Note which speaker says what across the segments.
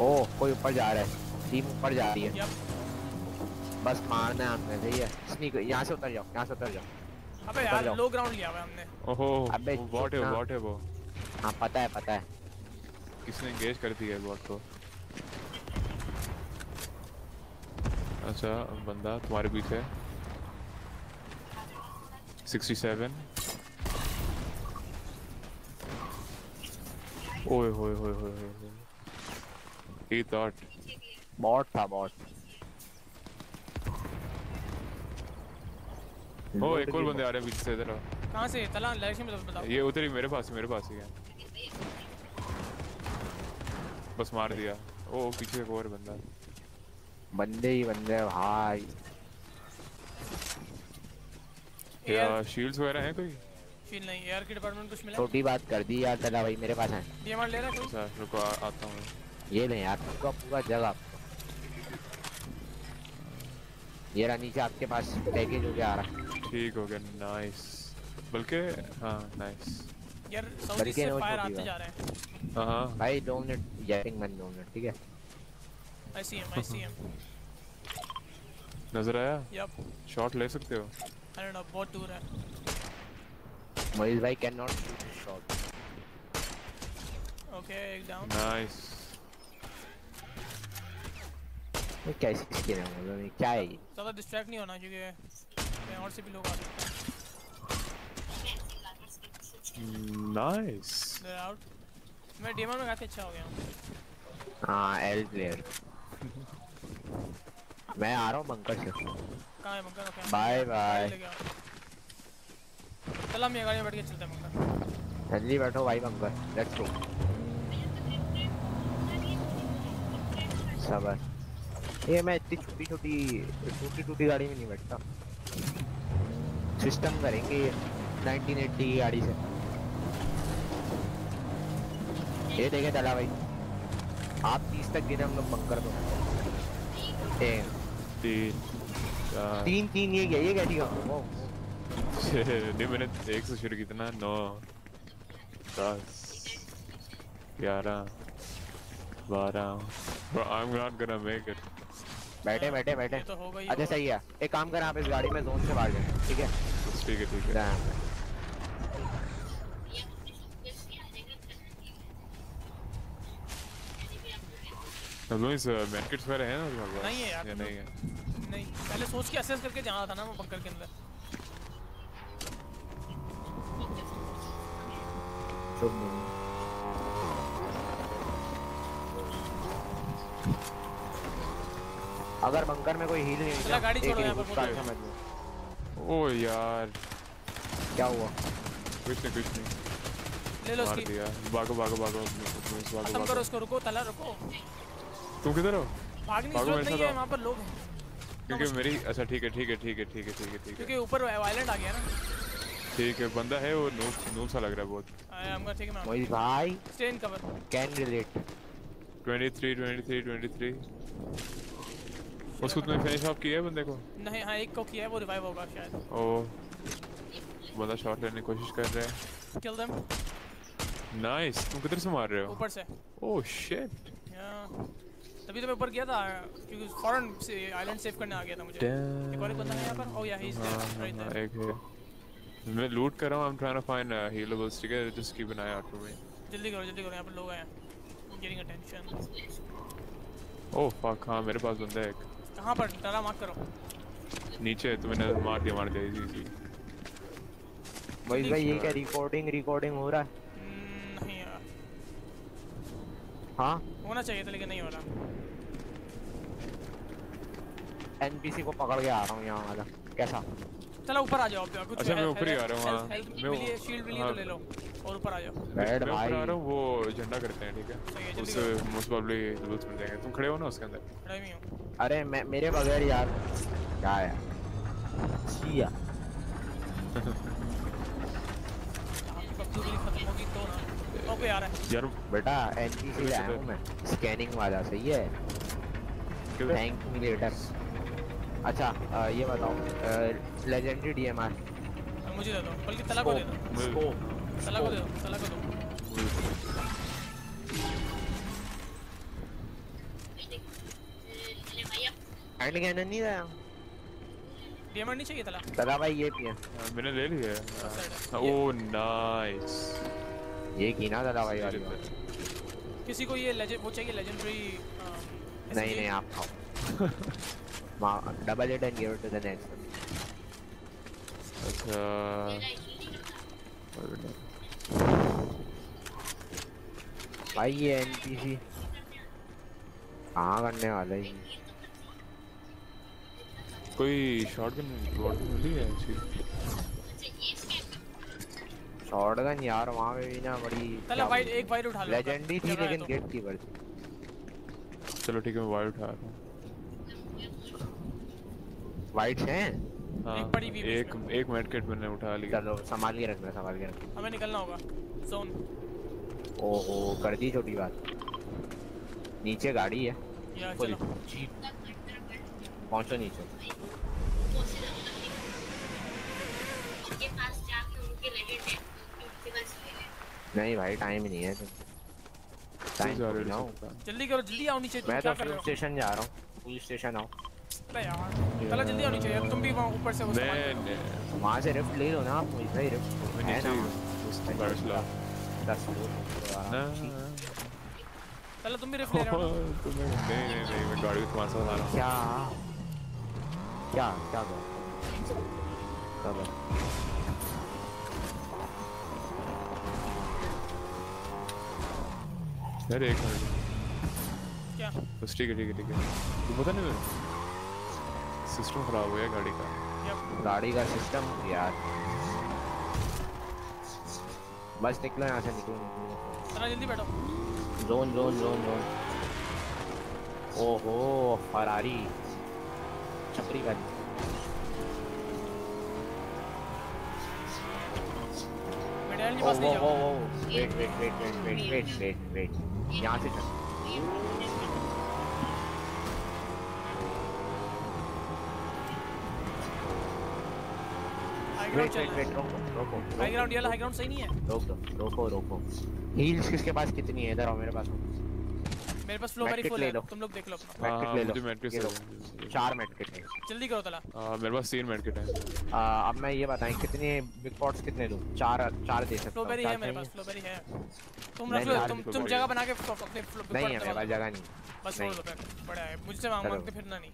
Speaker 1: ओ कोई ऊपर जा रहा है। टीम ऊपर जा रही है। बस मारना है हमने सही है। स्नीक यहाँ से उतर जाओ यहाँ से उतर जाओ।
Speaker 2: अबे यार लो ग्राउंड लिया हुआ है हमने।
Speaker 3: ओहो
Speaker 1: अबे
Speaker 3: वो बॉट है
Speaker 1: चुप ना।
Speaker 3: बॉट है वो?
Speaker 1: हाँ पता है पता है।
Speaker 3: किसने एंगेज कर दिया है बॉट को? अच्छा बंदा तुम्हारे पीछे है। 67 ओए होए होए होए होए। He thought
Speaker 1: बॉट था बॉट
Speaker 3: ओ एक और बंदे आ रहे हैं पीछे से इधर आओ।
Speaker 2: कहाँ से तला डायरेक्शन में बताओ
Speaker 3: ये उधर ही मेरे पास मेरे पास ही है बस मार दिया ओ पीछे एक और बंदा
Speaker 1: बंदे ही बंदे भाई
Speaker 3: या शील्ड्स वगैरह हैं कोई
Speaker 2: फील नहीं एयर के डिपार्टमेंट कुछ मिला
Speaker 1: छोटी बात कर दी यार चला भाई मेरे पास है
Speaker 2: डीएमआर ले रहा है कोई
Speaker 3: अच्छा रुको आता हूँ
Speaker 1: ये नहीं यार पूरा पूरा जगह ये रहा नीचे आपके पास पैकेज हो गया आ रहा।
Speaker 3: ठीक हो गया नाइस बल्कि हाँ नाइस
Speaker 2: यार साउथ से फायर आते जा रहे हैं।
Speaker 3: हाँ हाँ।
Speaker 1: भाई दो मिनट जैपिंग मैन दो मिनट ठीक है?
Speaker 2: आई सी एम आई सी एम
Speaker 3: नज़र आया?
Speaker 2: यप
Speaker 3: शॉट ले सकते हो?
Speaker 2: आई डोंट नो बहुत दूर है।
Speaker 1: मोहित भाई can not shoot shot
Speaker 2: okay एक डाउन
Speaker 3: नाइस
Speaker 1: ये कैसी स्किन है मतलब ये क्या है ये
Speaker 2: ज़्यादा डिस्ट्रैक्ट नहीं होना क्योंकि कहीं और से भी लोग आ सकते
Speaker 3: नाइस
Speaker 2: हैं आउट मैं डीएमआर में काफ़ी अच्छा हो गया हूँ।
Speaker 1: हाँ एल प्लेयर मैं आ रहा हूँ बंकर से।
Speaker 2: कहाँ है बंकर ओके
Speaker 1: बाय बाय
Speaker 2: चल हम ये गाड़ी में बैठ के चलते हैं बंकर
Speaker 1: जल्दी बैठो भाई बंकर लेट्स गो सबर ये मैं इतनी छोटी छोटी टूटी टूटी गाड़ी में नहीं बैठता। सिस्टम करेंगे ये 1980 की गाड़ी से। ये देखे चला भाई। आप 30 तक गिने हम लोग बंकर एक
Speaker 3: तीन।
Speaker 1: तीन तीन ये क्या ये क्या ठीक
Speaker 3: नहीं मैंने एक से शुरू कितना नौ दस ग्यारह बारह। I'm not gonna make it.
Speaker 1: बैठे बैठे बैठे।
Speaker 2: तो
Speaker 1: अच्छा सही है। एक काम कर आप इस गाड़ी में जोन से बाहर जाए ठीक है?
Speaker 3: ठीक है ठीक है. अब लोग इस मैकेट्स वगैरह हैं ना
Speaker 2: नहीं है यार,
Speaker 3: नहीं है?
Speaker 2: नहीं। पहले सोच के असेस करके जाना था ना वो बंकर के अंदर।
Speaker 1: नहीं अगर बंकर में कोई हील नहीं
Speaker 2: चला, गाड़ी
Speaker 1: एक
Speaker 2: छोड़ो यहाँ पर,
Speaker 1: समझ लो।
Speaker 3: ओ यार।
Speaker 1: क्या हुआ?
Speaker 3: कुछ नहीं कुछ नहीं।
Speaker 2: ले लो उसकी।
Speaker 3: भागो भागो भागो
Speaker 2: खत्म करो उसको रुको तला रुको।
Speaker 3: तुम किधर हो?
Speaker 2: भागने की ज़रूरत नहीं है। वहाँ पर लोग हैं।
Speaker 3: क्योंकि मेरी अच्छा ठीक है ठीक है ठीक है ठीक है ठीक है ठीक है।
Speaker 2: क्योंकि ऊपर वायलेंट आ गया ना।
Speaker 3: ठीक है बंदा है वो नूब नूब सा लग रहा है बहुत।
Speaker 2: आई एम ठीक है मैं
Speaker 1: मोहित भाई
Speaker 2: stay in cover
Speaker 1: can relate
Speaker 3: 23 23 23 उसको तुमने फिनिश ऑफ़ किया है बंदे को?
Speaker 2: नहीं हाँ एक को किया है वो रिवाइव होगा शायद।
Speaker 3: ओ बंदा शॉट लेने की कोशिश कर रहा है।
Speaker 2: किल देम
Speaker 3: नाइस तुम किधर से मार रहे हो?
Speaker 2: ऊपर से।
Speaker 3: ओह शिट
Speaker 2: या तभी तो मैं ऊपर गया था क्योंकि फॉरेन से आइलैंड सेव करने आ गया था मुझे। एक और बंदा है यहाँ पर। ओह yeah he is there right there
Speaker 3: एक है। मैं लूट कर रहा हूँ I am trying to find healables ठीक है just keep an eye out for me
Speaker 2: जल्दी करो जल्दी करो यहाँ पर लोग आए हैं। गेटिंग अटेंशन
Speaker 3: ओह फक हाँ मेरे पास बंदा है एक।
Speaker 2: कहाँ पर? डरा मार करो।
Speaker 3: नीचे तो मैंने मार दिया मार दिया इजी इजी
Speaker 1: भाई भाई ये क्या रिकॉर्डिंग रिकॉर्डिंग हो। रहा है?
Speaker 2: हम्म, नहीं यार।
Speaker 1: हाँ?
Speaker 2: होना चाहिए था लेकिन नहीं हो रहा।
Speaker 1: एनपीसी को पकड़ के आ रहा हूँ यहाँ वाला। कैसा?
Speaker 2: चलो ऊपर आ जाओ अब कुछ
Speaker 3: अच्छा, मैं ऊपर ही आ रहा हूँ, हाँ। मैं
Speaker 2: मिली शील्ड मिली
Speaker 3: हाँ।
Speaker 2: तो ले लो और ऊपर आ जाओ
Speaker 1: बैड भाई
Speaker 3: ऊपर आ रहा हूँ वो झंडा करते हैं ठीक
Speaker 2: है,
Speaker 3: उससे मोस्ट प्रॉब्ली लेवल्स मिल जाएँगे तुम खड़े हो ना उसके अंदर
Speaker 2: खड़ा ही हूँ
Speaker 1: अरे मैं मेरे बगैर यार क्या है छिया
Speaker 2: ओके यार
Speaker 3: यार
Speaker 1: बेटा एनपीसी लाया हूँ मैं स्कैनिंग वाला सही है थैंक मी लेटर अच्छा ये बताओ लेजेंडरी डीएमआर
Speaker 2: मुझे दे दो बल्कि तला को दे दो। तला को दे दो तला को दो।
Speaker 1: हैंड कैनन नहीं था?
Speaker 2: डीएमआर नहीं चाहिए तला
Speaker 1: तला भाई ये पिया
Speaker 3: हाँ, मैंने ले लिया ओ नाइस
Speaker 1: ये की ना तला भाई वाली बात।
Speaker 2: किसी को ये लेजेंड वो चाहिए लेजेंडरी
Speaker 1: नहीं नहीं आप खाओ। Double it and give it to the next भाई ये एनपीसी कहाँ करने वाला है
Speaker 3: कोई शॉटगन शॉटगन मिली है अच्छी
Speaker 1: शॉटगन यार वहाँ पे भी ना बड़ी
Speaker 2: तला वाइट एक वाइट उठा लो
Speaker 1: लेजेंडरी थी लेकिन। गेट कीपर थी।
Speaker 3: चलो ठीक है मैं वाइट उठा रहा हूँ।
Speaker 1: वाइट्स हैं?
Speaker 3: हाँ
Speaker 2: एक पड़ी हुई बीच
Speaker 3: एक एक मेडकिट मैंने उठा लिया।
Speaker 1: चलो संभाल के रखना संभाल के रखना
Speaker 2: हमें निकलना होगा। जोन
Speaker 1: ओहो कर दी छोटी बात। नीचे गाड़ी है।
Speaker 2: या चलो।
Speaker 1: जीप पहुंचो नीचे।
Speaker 4: के पास जाके उनके लेजेंड है। उनके बस ले ले
Speaker 1: नहीं भाई टाइम ही नहीं है। टाइम।
Speaker 2: जल्दी करो जल्दी आओ नीचे।
Speaker 1: मैं तो पुलिस स्टेशन जा रहा हूँ। पुलिस स्टेशन आओ।
Speaker 2: यार जल्दी यार तुम भी वहाँ ऊपर से
Speaker 1: से रिफ्ट ले लो ना आप रिफ्ट है दस लोग तो
Speaker 2: तुम भी रिफ्ट ले रहे हो
Speaker 3: तुम्हें नहीं नहीं नहीं मैं गाड़ी को तुम्हारे साथ आ रहा हूँ।
Speaker 1: क्या? क्या क्या करो चलो
Speaker 3: अरे एक मिनट।
Speaker 2: क्या?
Speaker 3: बस ठीक है ठीक है ठीक है। तू पता नहीं सिस्टम खराब हो गया गाड़ी का।
Speaker 1: गाड़ी का सिस्टम यार। बस निकलो यहाँ से निकलो निकलो।
Speaker 2: जल्दी बैठो।
Speaker 1: जोन जोन जोन जोन ओहो फरारी छपरी वो wait wait wait wait wait wait wait wait यहाँ से चल वेट वेट वेट रोको रोको
Speaker 2: हाई ग्राउंड ये वाला हाई ग्राउंड सही नहीं है
Speaker 1: रोक दो रोको रोको हील्स किसके पास कितनी है? इधर आओ मेरे पास।
Speaker 2: मेरे पास फ्लो वेरी फुल है। तुम लोग देख लो। अपना
Speaker 1: ले लो,
Speaker 3: मुझे मेडकिट
Speaker 1: लो।
Speaker 3: से
Speaker 1: चार मेडकिट है।
Speaker 2: जल्दी करो तला।
Speaker 3: हाँ मेरे पास तीन मेडकिट है।
Speaker 1: अब मैं ये बताएँ कितने बिग पॉट्स कितने दूँ? चार चार दे सकता हूँ।
Speaker 2: फ्लोबेरी है मेरे
Speaker 1: चाहिए?
Speaker 2: पास फ्लोबेरी है। तुम रख लो तुम तुम जगह बना के अपने फ्लो-
Speaker 1: नहीं है मेरे पास जगह नहीं
Speaker 2: बस छोड़ दो बड़ा है। मुझसे मांग मांगते फिरना नहीं।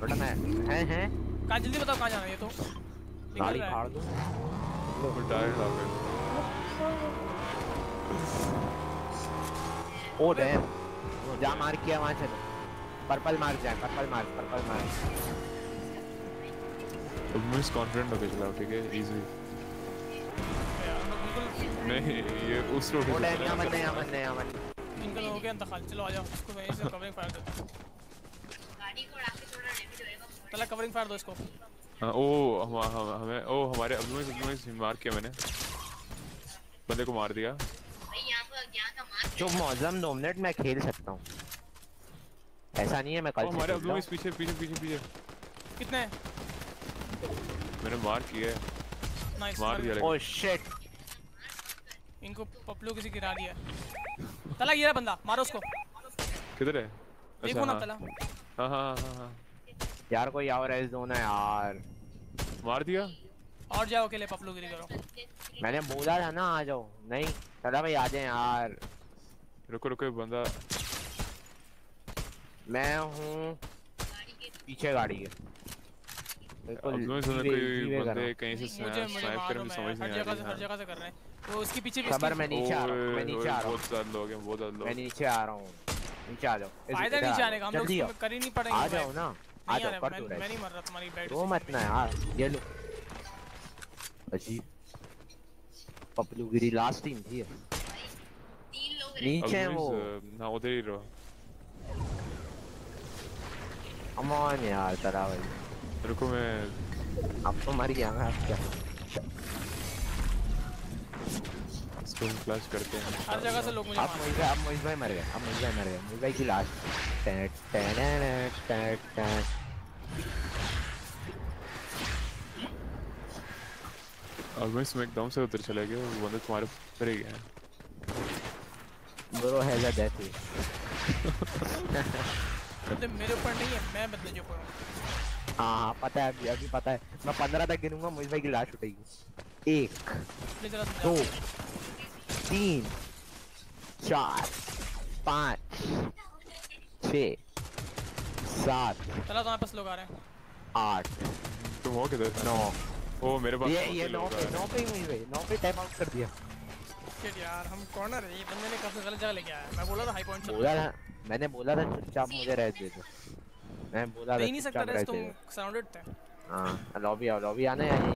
Speaker 1: बेटा मैं हैं हैं?
Speaker 2: कहाँ जल्दी बताओ कहाँ जाना है ये तो।
Speaker 1: गाड़ी फाड़ दो।
Speaker 3: बिल्कुल टायर्ड आ गए
Speaker 1: ओ डैम जा मार किया वहाँ से तो। पर्पल मार जा पर्पल मार पर्पल मार।
Speaker 3: तुम मिस कॉन्फिडेंट हो होके चलाओ ठीक है? इजी नहीं ये उस रोड पे
Speaker 1: डैम यहाँ
Speaker 3: मत
Speaker 1: नहीं यहाँ मत नहीं यहाँ मत
Speaker 2: इनका हो गया अंतकाल चलो आ जाओ इसको मैं इसे कवरिंग फायर देता हूँ।
Speaker 4: गाड़ी को उड़ा के छोड़ रहा है भी तो है
Speaker 2: तला कवरिंग फायर दो इसको।
Speaker 3: ओ हम हम हमें ओ हमारे अब में मार किया मैंने। बंदे को मार दिया।
Speaker 4: भाई यहाँ पर अज्ञात का मार्क
Speaker 1: जो मौजम दो मिनट मैं खेल सकता हूँ। ऐसा नहीं है मैं कल
Speaker 3: हमारे अब में पीछे पीछे पीछे पीछे।
Speaker 2: कितने?
Speaker 3: मैंने मार किया है।
Speaker 2: नाइस
Speaker 3: मार दिया
Speaker 1: हूँ ओ शिट
Speaker 2: इनको पपलू किसी गिरा दिया। तला ये रहा बंदा मारो उसको।
Speaker 3: किधर है?
Speaker 2: देखो ना
Speaker 3: हाँ।
Speaker 2: तला।
Speaker 3: हाँ हाँ हाँ हाँ।
Speaker 1: यार कोई और एस दो ना यार।
Speaker 3: मार दिया?
Speaker 2: और जाओ अकेले पपलू गिरी करो
Speaker 1: मैंने बोला था ना आ जाओ। नहीं चला भाई आ जाए यार।
Speaker 3: रुको रुको बंदा।
Speaker 1: मैं हूँ पीछे गाड़ी के। बिल्कुल
Speaker 3: अब में सुना कोई
Speaker 1: रहा
Speaker 3: बंदे कहीं से
Speaker 2: मुझे मुझे
Speaker 3: स्नाइप कर मुझे समझ नहीं आ
Speaker 2: जगह से हर जगह से कर रहे हैं। वो पीछे भी
Speaker 1: खबर मैं नीचे आ रहा हूँ मैं नीचे आ रहा हूँ।
Speaker 3: बहुत ज़्यादा लोग हैं बहुत ज़्यादा लोग।
Speaker 1: मैं नीचे आ रहा हूँ नीचे आ जाओ।
Speaker 2: फ़ायदा नीचे आने का हम लोग कर ही नहीं पड़ेंगे
Speaker 1: आ जाओ ना। आ जाओ कर दो
Speaker 2: मैं नहीं मर रहा तुम्हारी बैट
Speaker 1: रो मत ना यार ये लो। अजीब। पपलू गिरी लास्ट टीम थी
Speaker 4: तीन लोग रहे
Speaker 1: नीचे है वो।
Speaker 3: ना उधर ही रहो।
Speaker 1: अमन यार तरा भाई।
Speaker 3: रुको मैं
Speaker 1: अब तो मर गया मैं अब क्या?
Speaker 3: इसको फ्लैश करते हैं
Speaker 2: हर जगह से लोग मुझे मार
Speaker 1: मोहित भाई अब मोहित भाई मर गए अब मोहित भाई मर गए। मोहित भाई की लास्ट टैट टैट टैट टैट
Speaker 3: अब मैं इसमें एकदम से उधर चले गए वो बंदे तुम्हारे ऊपर ही गए।
Speaker 1: ब्रो हैज़ अ डेथ
Speaker 2: तो मेरे ऊपर नहीं है मैं बदले के ऊपर हूँ।
Speaker 1: हाँ हाँ पता है अभी अभी पता है। मैं पंद्रह तक गिनूँगा मुझे भाई की लाश उठेगी। एक दो तीन चार पाँच छ सात
Speaker 2: चला तुम्हारे पास लोग आ रहे हैं।
Speaker 1: आठ.
Speaker 3: तुम हो किधर?
Speaker 1: नौ.
Speaker 3: ओ मेरे पास
Speaker 1: ये ये नौ पे नौ पे ही मुझे भाई। नौ पे टाइम आउट कर दिया।
Speaker 2: शिट यार हम कॉर्नर है ये बंदे ने काफ़ी गलत जगह लेके आया मैं बोला था हाई पॉइंट
Speaker 1: बोला था मैंने बोला था चुपचाप मुझे रह दे दो। मैं बोला था
Speaker 2: नहीं सकता
Speaker 1: रह
Speaker 2: तुम
Speaker 1: दे।
Speaker 2: सराउंडेड थे।
Speaker 1: हाँ लॉबी आओ लॉबी आने।